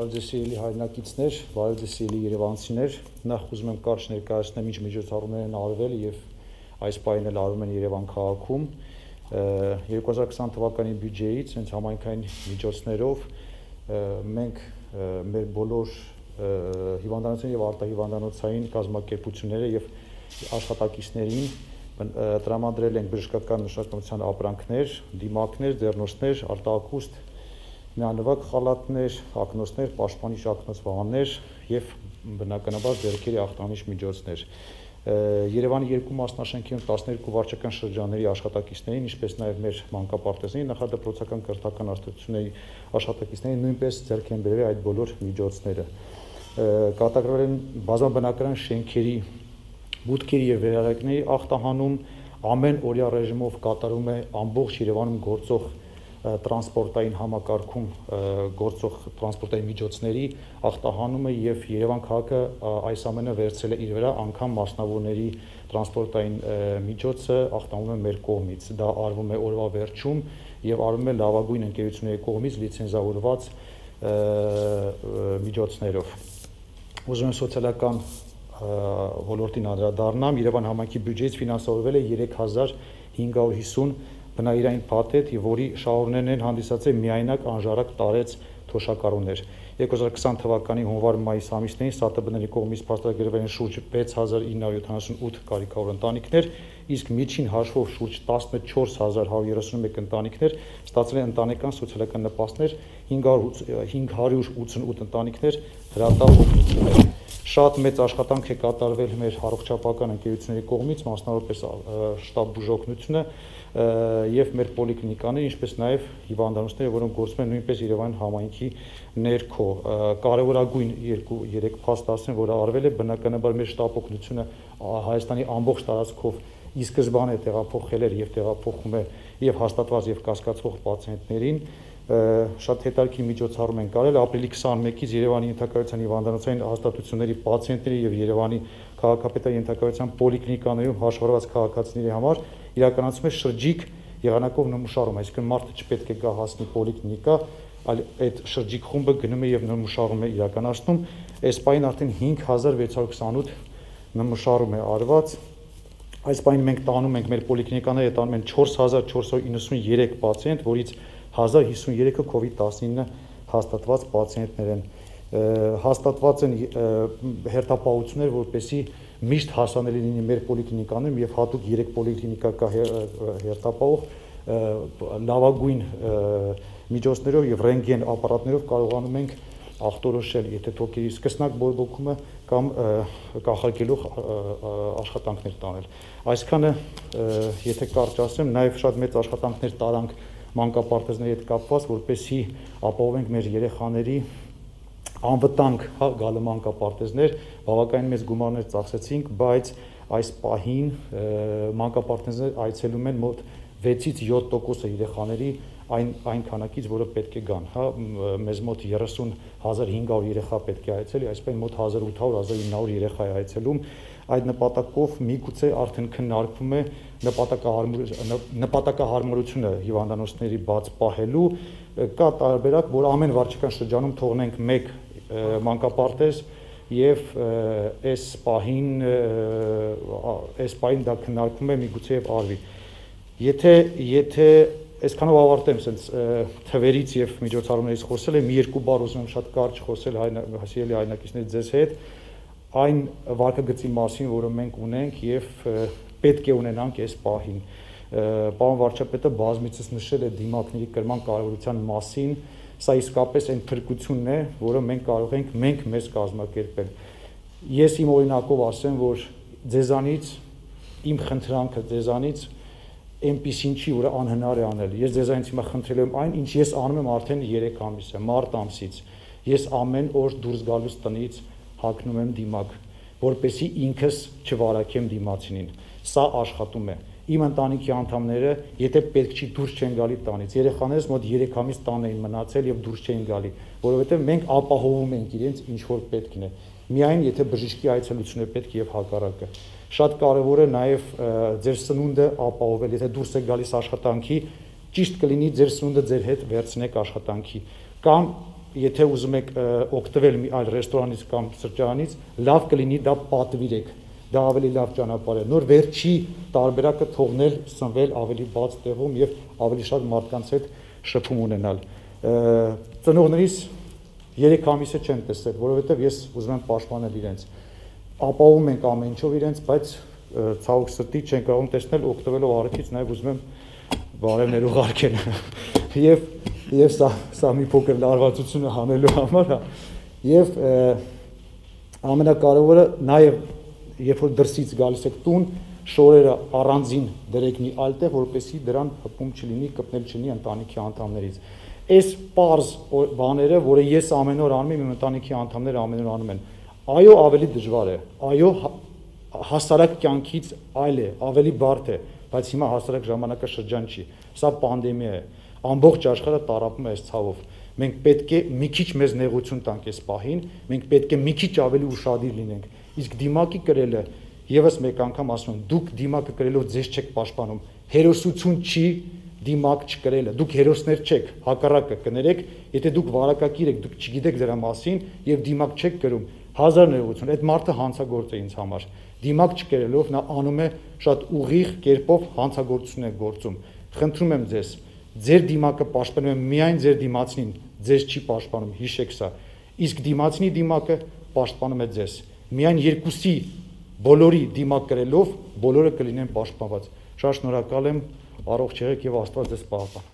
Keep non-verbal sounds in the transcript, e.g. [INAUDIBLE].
Բարեձեւելի հայրենակիցներ, բարեձեւելի Երևանցիներ, նախ ուզում եմ կարճ ներկայացնեմ ինչ միջոցառումներ են արվել եւ այս պահին էլ արվում են Երևան քաղաքում 2020 թվականի բյուջեից հենց համայնքային միջոցներով մենք մեր բոլոր հիվանդանոցային եւ արտահիվանդանոցային կազմակերպությունները եւ աշխատակիցներին տրամադրել ենք բժշկական նշանակության ապրանքներ, դիմակներ, ձեռնոցներ, արտահակուստ միանվագ խալատներ, ակնոցներ, պաշտպանիչ ակնոցվաններ եւ բնականաբար ձեռքերի ախտանիշ միջոցներ։ Երևանի երկու մասնաշենքերում 12 վարչական շրջանների աշխատակիցներին, ինչպես նաև մեր մանկապարտեզների նախադպրոցական կրթական արտադրությունների աշխատակիցներին նույնպես ձեռք են բերվել այդ բոլոր միջոցները։ Կատարվել են բազմաբնակարան շենքերի բուտքերի եւ վերարակների ախտահանում ամեն օրյա ռեժիմով կատարում է ամբողջ Երևանում գործող տրանսպորտային համակարգում գործող տրանսպորտային միջոցների ախտահանումը եւ Երևան քաղաքը այս ամենը վերցրել է իր վրա անգամ մասնավորների տրանսպորտային միջոցը ախտահանում է մեր կողմից դա արվում է օրվա վերջում եւ արվում է լավագույն ընկերությունների կողմից լիցենզավորված միջոցներով ուզում եմ սոցիալական ոլորտին անդրադառնամ Երևան համայնքի բյուջեից ֆինանսավորվել է 3550 բնայրային փաթեթ, որի շահորներն են հանդիսացել միայնակ անժարակ տարեց թոշակառուներ։ 2020 թվականի հունվար-մայիս ամիսներին ՍԱՏԲ-ների կողմից փաստագրվել են շուրջ 6978 կարիքավոր ընտանիքներ, իսկ միջին հաշվով շուրջ 14131 ընտանիքներ ստացել են ընտանեկան սոցիալական նպաստներ, 588 ընտանիքներ հրատապ օգնություններ։ Շատ մեծ աշխատանք է կատարվել մեր առողջապահական ընկերությունների կողմից, մասնավորապես շտաբ բուժօգնությունը, եւ մեր պոլիկլինիկաներ, ինչպես նաեւ հիվանդանոցները, որոնք գործում են նույնպես Երևան համայնքի ներքո։ Կարևորագույն 2-3 փաստ ասեմ, որ արվել է բնականաբար մեր շտապօգնությունը Հայաստանի ամբողջ տարածքով ի սկզբանե տեղափոխել էր եւ տեղափոխում է եւ հաստատված եւ կասկածվող պացիենտներին շատ հետարքի միջոցառում են կարել ապրիլի 21-ից Երևանի ենթակայության հիվանդանոցային հաստատությունների պացիենտների եւ Երևանի քաղաքապետարան ենթակայության պոլիկլինիկաներում հաշվառված քաղաքացիների համար իրականացում է շրջիկ եղանակով նմուշարում, այսինքն մարդը չպետք է գա հասնի պոլիկլինիկա, այլ այդ շրջիկ խումբը գնում է եւ նմուշարում է իրականացնում։ Այս պայն արդեն 5628 նմուշարում է արված։ Այս պայն մենք տանում ենք մեր պոլիկլինիկաները տանում են 4493 պացիենտ, որից 1053-ը COVID-19 հաստատված պացիենտներ են հաստատված են հերթապահություններ, որպեսի միշտ հասանելի լինի մեր պոլիկլինիկաներում եւ հատուկ 3 պոլիկլինիկա կա հերթապահող լավագույն միջոցներով եւ ռենտգեն ապարատներով կարողանում ենք ախտորոշել, եթե թոքերի սկսնակ բորբոքումը կամ կախարկելու աշխատանքներ տանել։ Այսքանը եթե կարճ ասեմ, նաև շատ մեծ աշխատանքներ տարանք մանկապարտեզների հետ կապված, որպեսի ապահովենք մեր երեխաների անվտանգ հա գալը մանկապարտեզներ, բավականին մեծ գումարներ ծախսեցինք, բայց այս պահին մանկապարտեզներ այցելում են մոտ 6-ից 7% երեխաների այն այն քանակից, որը պետք է գան, հա, մեզ մոտ 30500 երեխա պետք է այցելի, այսպես մոտ 1800-1900 երեխա է այցելում, այդ նպատակով միգուցե արդեն քննարկվում է նպատակահարմարությունը հիվանդանոցների բաց պահելու կա տարբերակ, որ ամեն վարչական շրջանում թողնենք մեկ մանկապարտեզ եւ այս պահին այս պահին դա քննարկվում է միգուցե եւ արվի եթե եթե այսքանով ավարտեմ sense թվերից եւ միջոցառումներից խոսել եմ երկու բառ ուզում շատ կարճ խոսել հասիելի հայնակիցների ձեզ հետ այն վարկագծի մասին որը մենք ունենք եւ պետք է ունենանք այս պահին պարոն վարչապետը բազմիցս նշել է դիմակների կրման կարևորության մասին Սա իսկապես այն փրկությունն է, որը մենք կարող ենք մենք մեզ կազմակերպել։ Ես իմ օրինակով ասեմ, որ ձեզանից իմ խնդրանքը ձեզանից այնպեսին չի, որը անհնար է անել։ Ես ձեզանից հիմա խնդրել եմ այն, ինչ ես անում եմ արդեն 3 ամիս է, մարտ ամսից։ Ես ամեն օր դուրս գալուց տնից հագնում եմ դիմակ, որպեսի ինքս չվարակեմ դիմացինին։ Սա աշխատում է իմ ընտանիքի անդամները, եթե պետք չի դուրս չեն գալի տանից։ Երեխաներս մոտ 3 ամիս տան էին մնացել եւ դուրս չէին գալի, որովհետեւ մենք ապահովում ենք իրենց ինչ որ պետքն է։ Միայն եթե բժշկի այցելություն է պետք եւ հակառակը։ Շատ կարեւոր է նաեւ ձեր սնունդը ապահովել, եթե դուրս եք գալիս աշխատանքի, ճիշտ կլինի ձեր սնունդը ձեր հետ վերցնեք աշխատանքի կամ եթե ուզում եք օգտվել մի այլ ռեստորանից կամ սրճարանից, լավ կլինի դա պատվիրեք դա ավելի լավ ճանապարհ է։ Նոր վերջի տարբերակը թողնել սնվել ավելի բաց տեղում եւ ավելի շատ մարդկանց հետ շփում ունենալ։ Ծնողներիս 3 ամիսը չեն տեսել, որովհետեւ ես ուզում եմ պաշտպանել իրենց։ Ապավում ենք ամեն ինչով իրենց, բայց ցավոք սրտի չեն կարող տեսնել օգտվելով առիթից, նաեւ ուզում եմ բարևներ ուղարկել։ [LAUGHS] Եվ եւ սա սա մի փոքր լարվածությունը հանելու համար, հա։ Եվ ամենակարևորը նաեւ երբ որ դրսից գալիս եք տուն, շորերը առանձին դրեք մի այլ տեղ, որպեսզի դրան հպում չլինի, կպնել չլինի ընտանիքի անդամներից։ Այս པարզ բաները, որը ես ամեն օր անում եմ, իմ ընտանիքի անդամները ամեն օր անում են, այո, ավելի դժվար է։ Այո, հասարակ կյանքից այլ է, ավելի բարդ է, բայց հիմա հասարակ ժամանակաշրջան չի։ Սա պանդեմիա է։ Ամբողջ աշխարհը տարապում է այս ցավով մենք պետք է մի քիչ մեզ նեղություն տանք այս պահին, մենք պետք է մի քիչ ավելի ուշադիր լինենք Իսկ դիմակի կրելը եւս մեկ անգամ ասում եմ, դուք դիմակը կրելով ձեզ չեք պաշտպանում։ Հերոսություն չի դիմակ չկրելը։ Դուք հերոսներ չեք, հակառակը կներեք, եթե դուք վարակակիր եք, դուք չգիտեք դրա մասին եւ դիմակ չեք կրում, հազար ներողություն։ Այդ մարդը հանցագործ է ինձ համար։ Դիմակ չկրելով նա անում է շատ ուղիղ կերպով հանցագործություն է գործում։ Խնդրում եմ ձեզ, ձեր դիմակը պաշտպանում է միայն ձեր դիմացնին, ձեզ չի պաշտպանում, հիշեք սա։ Իսկ դիմացնի դիմակը պաշտպանում է ձեզ միայն երկուսի բոլորի դիմակ կրելով բոլորը կլինեն պաշտպանված։ Շատ շնորհակալ եմ, առողջ եղեք եւ Աստված ձեզ պահապան։